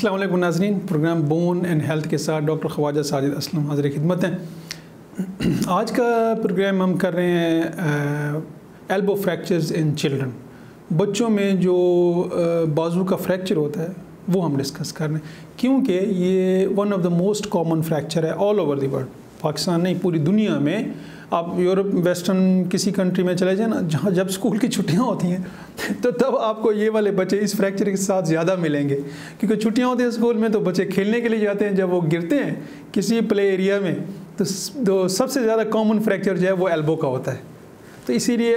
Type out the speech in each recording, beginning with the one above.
अल्लाम नाजरीन। Programme bone and health के साथ डॉक्टर ख्वाजा साजिद असलम हाजिर खिदमत हैं। आज का प्रोग्राम हम कर रहे हैं एल्बो फ्रैक्चर्स इन चिल्ड्रन बच्चों में जो बाजू का फ्रैक्चर होता है, वो हम डिस्कस कर रहे हैं। क्योंकि ये one of the most common fracture है all over the world Pakistan नहीं पूरी दुनिया में आप यूरोप वेस्टर्न किसी कंट्री में चले जाए ना जहाँ जब स्कूल की छुट्टियाँ होती हैं तो तब आपको ये वाले बच्चे इस फ्रैक्चर के साथ ज़्यादा मिलेंगे। क्योंकि छुट्टियाँ होती हैं स्कूल में तो बच्चे खेलने के लिए जाते हैं जब वो गिरते हैं किसी प्ले एरिया में तो, तो सबसे ज़्यादा कॉमन फ्रैक्चर जो है वो एल्बो का होता है। तो इसीलिए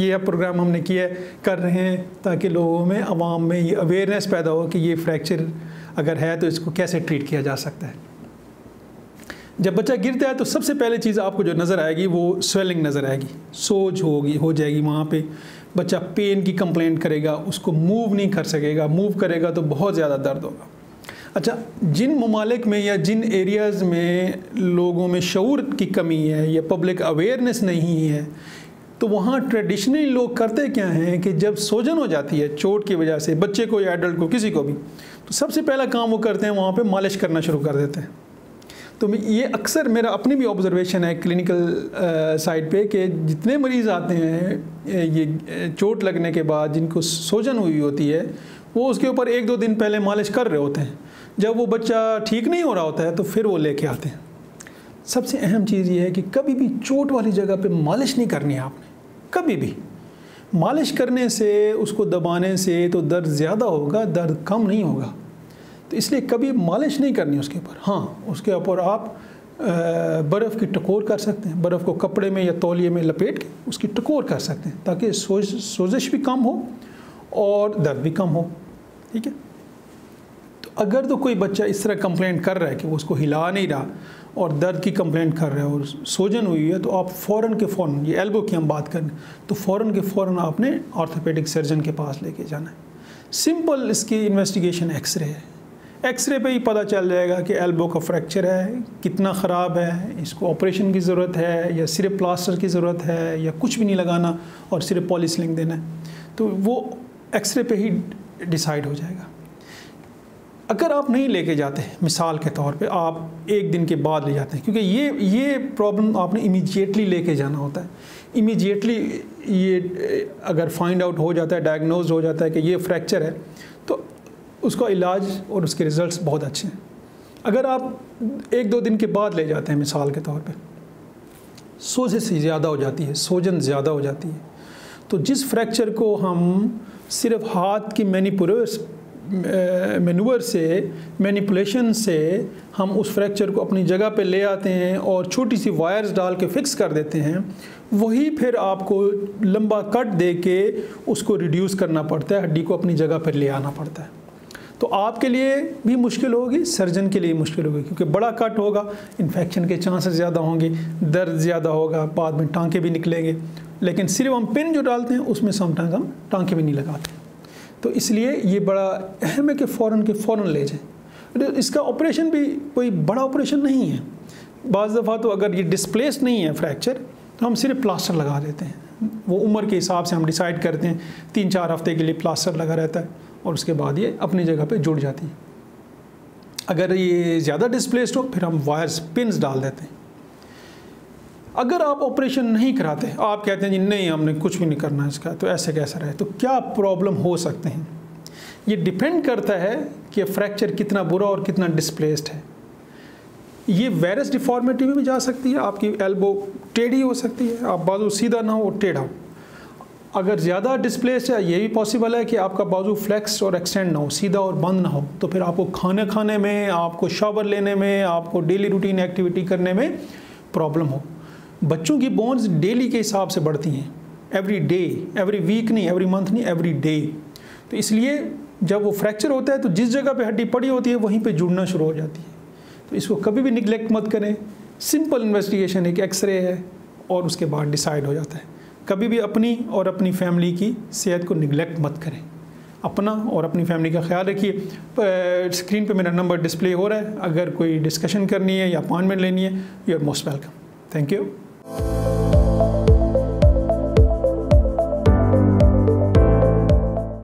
ये प्रोग्राम हमने किया कर रहे हैं ताकि लोगों में आवाम में ये अवेयरनेस पैदा हो कि ये फ्रैक्चर अगर है तो इसको कैसे ट्रीट किया जा सकता है। जब बच्चा गिरता है तो सबसे पहले चीज़ आपको जो नज़र आएगी वो स्वेलिंग नज़र आएगी। सोज होगी, हो जाएगी वहाँ पे। बच्चा पेन की कंप्लेंट करेगा, उसको मूव नहीं कर सकेगा। मूव करेगा तो बहुत ज़्यादा दर्द होगा। अच्छा जिन ममालिक में या जिन एरियाज़ में लोगों में शूर की कमी है या पब्लिक अवेयरनेस नहीं है तो वहाँ ट्रेडिशनली लोग करते क्या हैं कि जब सोजन हो जाती है चोट की वजह से, बच्चे को या एडल्ट को, किसी को भी तो सबसे पहला काम वो करते हैं, वहाँ पे मालिश करना शुरू कर देते हैं। तो ये अक्सर मेरा अपनी भी ऑब्जर्वेशन है क्लिनिकल साइड पे कि जितने मरीज़ आते हैं ये चोट लगने के बाद जिनको सोजन हुई होती है, वो उसके ऊपर एक दो दिन पहले मालिश कर रहे होते हैं। जब वो बच्चा ठीक नहीं हो रहा होता है तो फिर वो लेके आते हैं। सबसे अहम चीज़ ये है कि कभी भी चोट वाली जगह पे मालिश नहीं करनी है आपने। कभी भी। मालिश करने से, उसको दबाने से तो दर्द ज़्यादा होगा, दर्द कम नहीं होगा। तो इसलिए कभी मालिश नहीं करनी उसके ऊपर। हाँ उसके ऊपर आप बर्फ़ की टकोर कर सकते हैं। बर्फ़ को कपड़े में या तौलिए में लपेट के उसकी टकोर कर सकते हैं ताकि सोज, सोजिश भी कम हो और दर्द भी कम हो। ठीक है? तो अगर तो कोई बच्चा इस तरह कंप्लेंट कर रहा है कि वो उसको हिला नहीं रहा और दर्द की कंप्लेंट कर रहा है और सोजन हुई है तो आप फ़ौर के फ़ौर ये एल्बो की हम बात करें तो फ़ौर के फ़ौर आपने ऑर्थोपेडिक सर्जन के पास लेके जाना है। सिंपल इसकी इन्वेस्टिगेशन एक्सरे है। एक्सरे पे ही पता चल जाएगा कि एल्बो का फ्रैक्चर है, कितना ख़राब है, इसको ऑपरेशन की ज़रूरत है, या सिर्फ़ प्लास्टर की ज़रूरत है, या कुछ भी नहीं लगाना और सिर्फ़ पॉलिसलिंग देना है। तो वो एक्सरे पे ही डिसाइड हो जाएगा। अगर आप नहीं लेके जाते, मिसाल के तौर पे आप एक दिन के बाद ले जाते हैं, क्योंकि ये ये प्रॉब्लम आपने इमीडिएटली लेके जाना होता है। इमीडिएटली ये, अगर फाइंड आउट हो जाता है डायग्नोज हो जाता है कि ये फ्रैक्चर है उसका इलाज और उसके रिज़ल्ट बहुत अच्छे हैं। अगर आप एक दो दिन के बाद ले जाते हैं मिसाल के तौर पे, सोजे से ज़्यादा हो जाती है, सोजन ज़्यादा हो जाती है। तो जिस फ्रैक्चर को हम सिर्फ़ हाथ की मैनिपुलर्स मैनूवर से मैनिपुलेशन से हम उस फ्रैक्चर को अपनी जगह पे ले आते हैं और छोटी सी वायर्स डाल के फिक्स कर देते हैं, वही फिर आपको लंबा कट दे के उसको रिड्यूस करना पड़ता है, हड्डी को अपनी जगह पर ले आना पड़ता है। तो आपके लिए भी मुश्किल होगी, सर्जन के लिए मुश्किल होगी, क्योंकि बड़ा कट होगा इन्फेक्शन के चांसेस ज़्यादा होंगे, दर्द ज़्यादा होगा, बाद में टांके भी निकलेंगे। लेकिन सिर्फ़ हम पिन जो डालते हैं, उसमें समटाइम्स हम टांके भी नहीं लगाते। तो इसलिए ये बड़ा अहम है कि फ़ौर के फ़ौर ले जाएँ। तो इसका ऑपरेशन भी कोई बड़ा ऑपरेशन नहीं है। बज़ दफ़ा तो अगर ये डिस्प्लेस नहीं है फ्रैक्चर तो हम सिर्फ़ प्लास्टर लगा देते हैं। वो उम्र के हिसाब से हम डिसाइड करते हैं, तीन चार हफ़्ते के लिए प्लास्टर लगा रहता है। और उसके बाद ये अपनी जगह पे जुड़ जाती है। अगर ये ज़्यादा डिस्प्लेस्ड हो, फिर हम वायर्स पिंस डाल देते हैं। अगर आप ऑपरेशन नहीं कराते आप कहते हैं जी, नहीं, हमने कुछ भी नहीं करना है इसका तो ऐसे कैसा रहे? तो क्या प्रॉब्लम हो सकते हैं? ये डिपेंड करता है कि फ्रैक्चर कितना बुरा और कितना डिस्प्लेस्ड है। ये वायरस डिफॉर्मेटिव में भी जा सकती है, आपकी एल्बो टेढ़ी हो सकती है, आप बाजू सीधा ना हो, टेढ़ा हो। अगर ज़्यादा डिस्प्लेस है ये भी पॉसिबल है कि आपका बाजू फ्लेक्स और एक्सटेंड ना हो, सीधा और बंद ना हो तो फिर आपको खाने खाने में, आपको शावर लेने में, आपको डेली रूटीन एक्टिविटी करने में प्रॉब्लम हो। बच्चों की बोन्स डेली के हिसाब से बढ़ती हैं। एवरी डे एवरी वीक नहीं एवरी मंथ नहीं एवरी डे तो इसलिए जब वो फ्रैक्चर होता है तो जिस जगह पे हड्डी पड़ी होती है, वहीं पे जुड़ना शुरू हो जाती है। तो इसको कभी भी निगलेक्ट मत करें। सिंपल इन्वेस्टिगेशन एक एक्सरे है, और उसके बाद डिसाइड हो जाता है। कभी भी अपनी और अपनी फैमिली की सेहत को निगलेक्ट मत करें। अपना और अपनी फैमिली का ख्याल रखिए। स्क्रीन पे मेरा नंबर डिस्प्ले हो रहा है। अगर कोई डिस्कशन करनी है या अपॉइंटमेंट लेनी है you are most welcome thank you